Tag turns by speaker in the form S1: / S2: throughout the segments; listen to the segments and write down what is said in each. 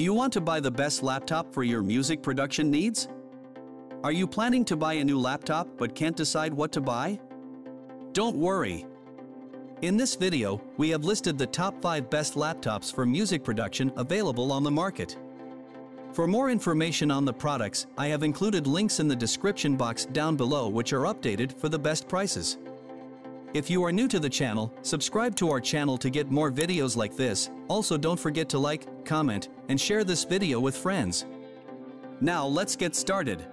S1: Do you want to buy the best laptop for your music production needs? Are you planning to buy a new laptop but can't decide what to buy? Don't worry. In this video, we have listed the top 5 best laptops for music production available on the market. For more information on the products, I have included links in the description box down below which are updated for the best prices. If you are new to the channel, subscribe to our channel to get more videos like this. Also don't forget to like, comment, and share this video with friends. Now let's get started.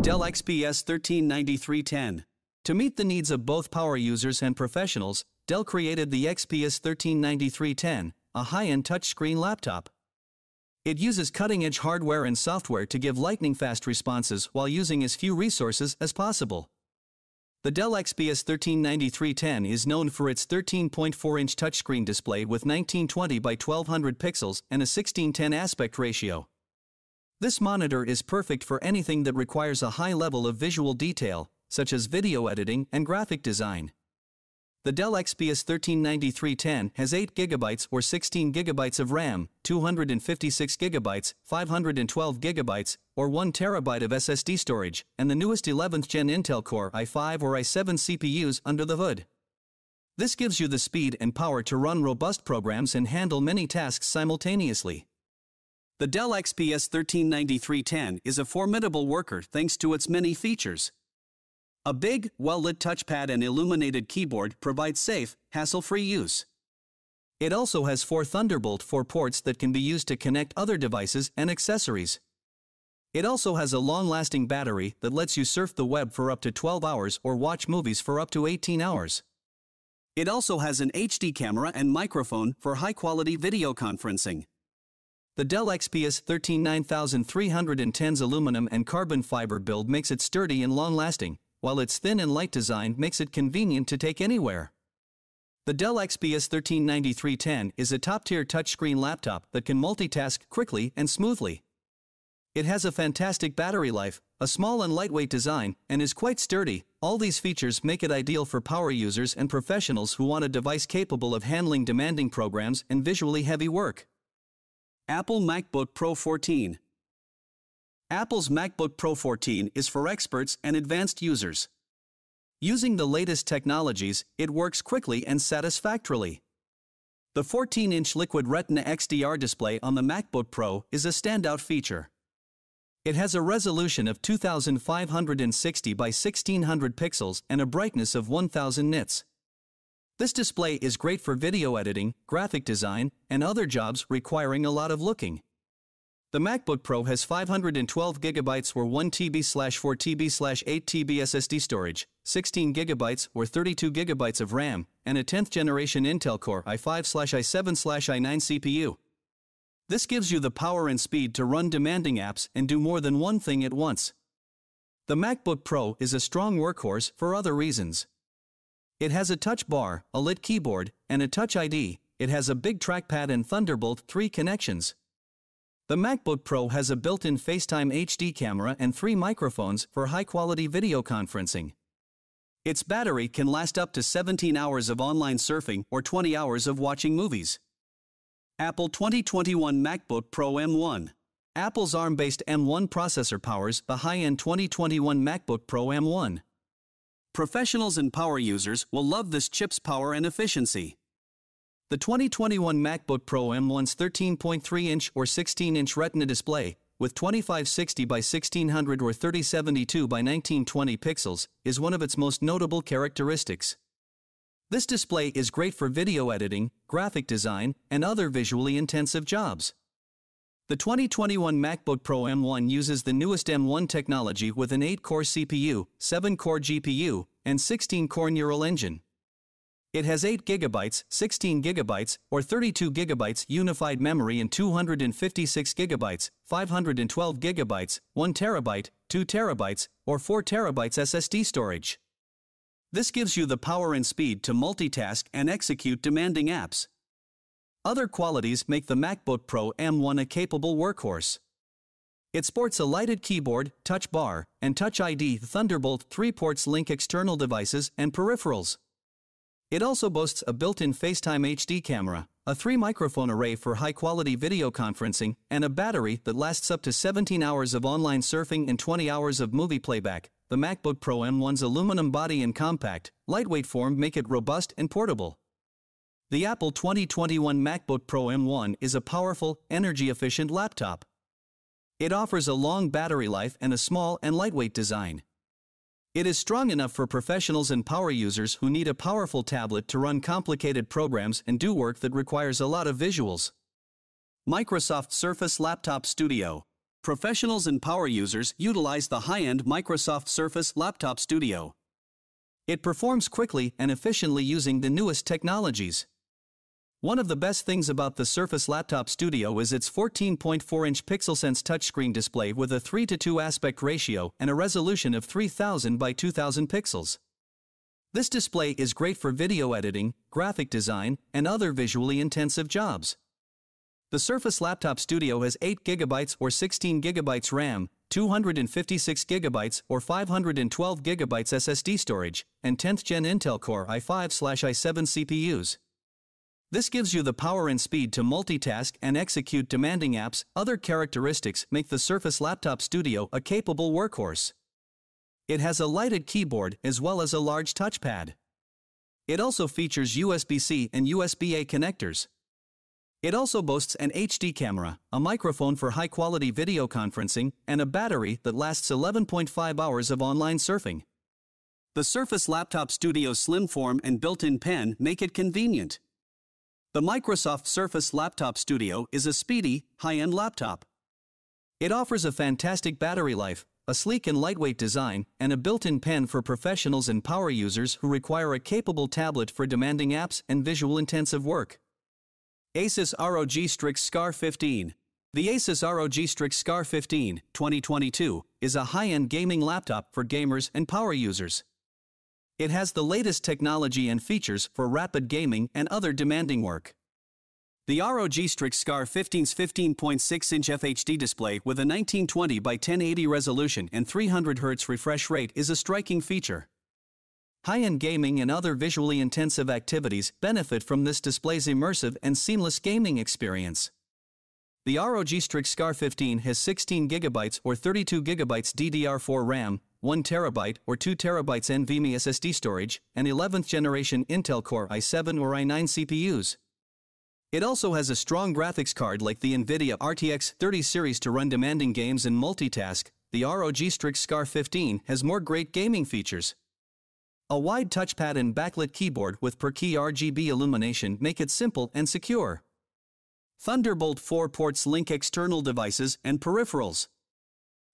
S1: Dell XPS 139310. To meet the needs of both power users and professionals, Dell created the XPS 139310, a high-end touchscreen laptop. It uses cutting-edge hardware and software to give lightning-fast responses while using as few resources as possible. The Dell XPS 139310 is known for its 13.4-inch touchscreen display with 1920 by 1200 pixels and a 1610 aspect ratio. This monitor is perfect for anything that requires a high level of visual detail, such as video editing and graphic design. The Dell XPS 139310 has 8 GB or 16 GB of RAM, 256 GB, 512 GB, or 1 TB of SSD storage, and the newest 11th Gen Intel Core i5 or i7 CPUs under the hood. This gives you the speed and power to run robust programs and handle many tasks simultaneously. The Dell XPS 139310 is a formidable worker thanks to its many features. A big, well-lit touchpad and illuminated keyboard provide safe, hassle-free use. It also has four Thunderbolt 4 ports that can be used to connect other devices and accessories. It also has a long-lasting battery that lets you surf the web for up to 12 hours or watch movies for up to 18 hours. It also has an HD camera and microphone for high-quality video conferencing. The Dell XPS 139310's aluminum and carbon fiber build makes it sturdy and long-lasting, while its thin and light design makes it convenient to take anywhere. The Dell XPS 139310 is a top-tier touchscreen laptop that can multitask quickly and smoothly. It has a fantastic battery life, a small and lightweight design, and is quite sturdy. All these features make it ideal for power users and professionals who want a device capable of handling demanding programs and visually heavy work. Apple MacBook Pro 14 Apple's MacBook Pro 14 is for experts and advanced users. Using the latest technologies, it works quickly and satisfactorily. The 14-inch Liquid Retina XDR display on the MacBook Pro is a standout feature. It has a resolution of 2560 by 1600 pixels and a brightness of 1000 nits. This display is great for video editing, graphic design, and other jobs requiring a lot of looking. The MacBook Pro has 512 GB or 1 TB slash 4 TB slash 8 TB SSD storage, 16 GB or 32 GB of RAM, and a 10th generation Intel Core i5 slash i7 slash i9 CPU. This gives you the power and speed to run demanding apps and do more than one thing at once. The MacBook Pro is a strong workhorse for other reasons. It has a touch bar, a lit keyboard, and a Touch ID. It has a big trackpad and Thunderbolt 3 connections. The MacBook Pro has a built-in FaceTime HD camera and three microphones for high-quality video conferencing. Its battery can last up to 17 hours of online surfing or 20 hours of watching movies. Apple 2021 MacBook Pro M1 Apple's ARM-based M1 processor powers the high-end 2021 MacBook Pro M1. Professionals and power users will love this chip's power and efficiency. The 2021 MacBook Pro M1's 13.3-inch or 16-inch Retina display, with 2560 by 1600 or 3072 by 1920 pixels, is one of its most notable characteristics. This display is great for video editing, graphic design, and other visually intensive jobs. The 2021 MacBook Pro M1 uses the newest M1 technology with an 8-core CPU, 7-core GPU, and 16-core neural engine. It has 8 GB, 16 GB, or 32 GB unified memory and 256 GB, 512 GB, 1 TB, 2 TB, or 4 TB SSD storage. This gives you the power and speed to multitask and execute demanding apps. Other qualities make the MacBook Pro M1 a capable workhorse. It sports a lighted keyboard, touch bar, and Touch ID Thunderbolt 3 ports link external devices and peripherals. It also boasts a built-in FaceTime HD camera, a 3-microphone array for high-quality video conferencing, and a battery that lasts up to 17 hours of online surfing and 20 hours of movie playback, the MacBook Pro M1's aluminum body and compact, lightweight form make it robust and portable. The Apple 2021 MacBook Pro M1 is a powerful, energy-efficient laptop. It offers a long battery life and a small and lightweight design. It is strong enough for professionals and power users who need a powerful tablet to run complicated programs and do work that requires a lot of visuals. Microsoft Surface Laptop Studio. Professionals and power users utilize the high-end Microsoft Surface Laptop Studio. It performs quickly and efficiently using the newest technologies. One of the best things about the Surface Laptop Studio is its 14.4-inch PixelSense touchscreen display with a 3 to 2 aspect ratio and a resolution of 3000 by 2000 pixels. This display is great for video editing, graphic design, and other visually intensive jobs. The Surface Laptop Studio has 8GB or 16GB RAM, 256GB or 512GB SSD storage, and 10th Gen Intel Core i5-i7 CPUs. This gives you the power and speed to multitask and execute demanding apps. Other characteristics make the Surface Laptop Studio a capable workhorse. It has a lighted keyboard as well as a large touchpad. It also features USB-C and USB-A connectors. It also boasts an HD camera, a microphone for high-quality video conferencing, and a battery that lasts 11.5 hours of online surfing. The Surface Laptop Studio's slim form and built-in pen make it convenient. The Microsoft Surface Laptop Studio is a speedy, high-end laptop. It offers a fantastic battery life, a sleek and lightweight design, and a built-in pen for professionals and power users who require a capable tablet for demanding apps and visual-intensive work. Asus ROG Strix Scar 15 The Asus ROG Strix Scar 15, 2022, is a high-end gaming laptop for gamers and power users. It has the latest technology and features for rapid gaming and other demanding work. The ROG Strix Scar 15's 15.6-inch FHD display with a 1920 by 1080 resolution and 300 Hz refresh rate is a striking feature. High-end gaming and other visually intensive activities benefit from this display's immersive and seamless gaming experience. The ROG Strix Scar 15 has 16 GB or 32 GB DDR4 RAM, 1 terabyte or 2 terabytes NVMe SSD storage, and 11th generation Intel Core i7 or i9 CPUs. It also has a strong graphics card like the NVIDIA RTX 30 series to run demanding games and multitask. The ROG Strix Scar 15 has more great gaming features. A wide touchpad and backlit keyboard with per-key RGB illumination make it simple and secure. Thunderbolt 4 ports link external devices and peripherals.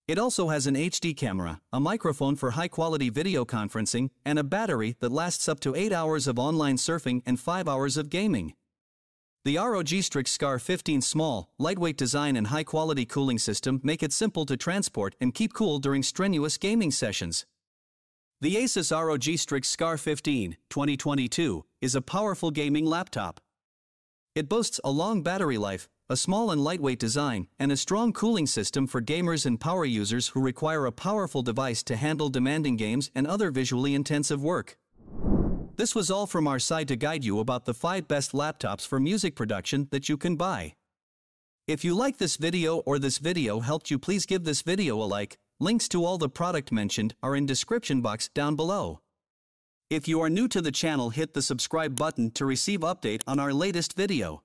S1: It also has an HD camera, a microphone for high-quality video conferencing, and a battery that lasts up to 8 hours of online surfing and 5 hours of gaming. The ROG Strix Scar 15 small, lightweight design and high-quality cooling system make it simple to transport and keep cool during strenuous gaming sessions. The Asus ROG Strix Scar 15, 2022, is a powerful gaming laptop. It boasts a long battery life, a small and lightweight design, and a strong cooling system for gamers and power users who require a powerful device to handle demanding games and other visually intensive work. This was all from our side to guide you about the 5 best laptops for music production that you can buy. If you like this video or this video helped you please give this video a like, links to all the product mentioned are in description box down below. If you are new to the channel hit the subscribe button to receive update on our latest video.